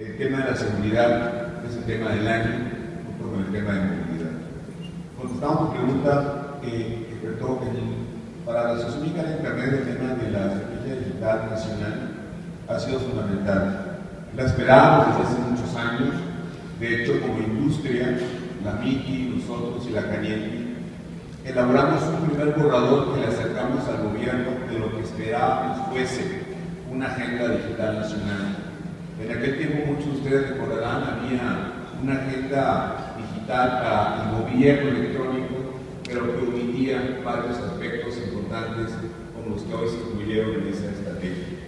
El tema de la seguridad es el tema del año, junto con el tema de movilidad. Contestamos pregunta, eh, para la asociación de Internet el tema de la estrategia digital nacional ha sido fundamental. La esperábamos desde hace muchos años, de hecho como industria, la MITI, nosotros y la Canieti, elaboramos un primer borrador que le acercamos al gobierno de lo que esperábamos fuese una agenda digital nacional. En aquel tiempo muchos de ustedes recordarán, había una agenda digital para el gobierno electrónico, pero que omitía varios aspectos importantes como los que hoy se incluyeron en esa estrategia.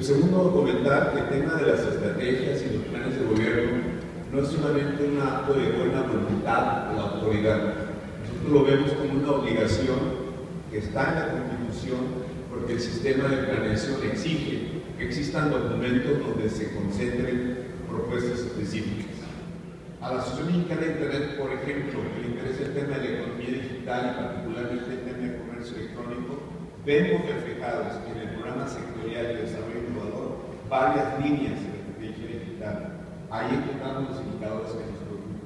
Segundo, comentar que el tema de las estrategias y los planes de gobierno no es solamente un acto de buena voluntad de la autoridad. Nosotros lo vemos como una obligación que está en la Constitución porque el sistema de planeación exige que existan documentos donde se concentren propuestas específicas. A la Asociación Mexicana de Internet, por ejemplo, que le interesa el tema de la economía digital y particularmente el tema de comercio electrónico, vemos reflejados en el programa sectorial de desarrollo innovador varias líneas de estrategia digital. Ahí encontramos los indicadores que nos preocupan.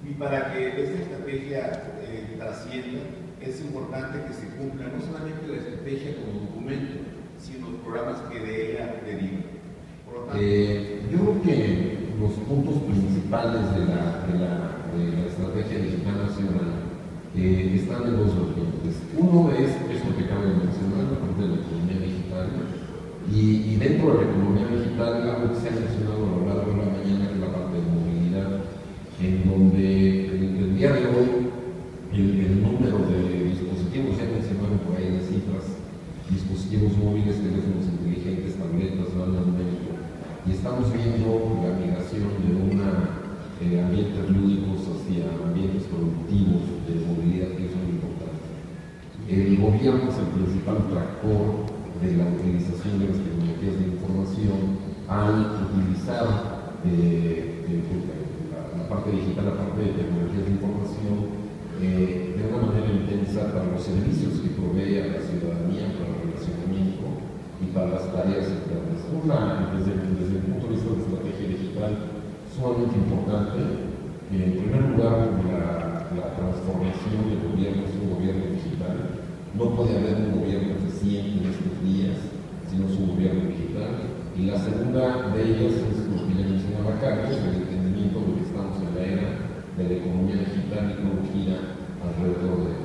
Y para que esta estrategia eh, trascienda, es importante que se cumpla no solamente la estrategia como documento, sino los programas que de ella derivan. Eh, yo creo que los puntos principales de la, de la, de la estrategia digital nacional eh, están en dos vertientes. Uno es esto que acabo de mencionar, la parte de la economía digital, y, dentro de la economía digital, algo que se ha mencionado a lo largo de la mañana, que es la parte de movilidad, en donde el día de hoy el, número de dispositivos, ya mencionaron por ahí las cifras, dispositivos móviles, teléfonos inteligentes, tabletas, bandas médico, y estamos viendo la migración de una eh, ambientes lúdicos hacia ambientes productivos de movilidad que son importantes. El gobierno es el principal tractor de la utilización de las tecnologías de información al utilizar eh, la, la parte digital, la parte de tecnologías de información eh, de una manera intensa para los servicios que provee a la ciudadanía, para y para las tareas internas. Una, desde, desde el punto de vista de estrategia digital, sumamente importante. En primer lugar, la, la transformación del gobierno es un gobierno digital. No puede haber un gobierno eficiente en estos días si no es un gobierno digital. Y la segunda de ellas es lo que ya mencionaba Carlos, el entendimiento de que estamos en la era de la economía digital y cómo gira alrededor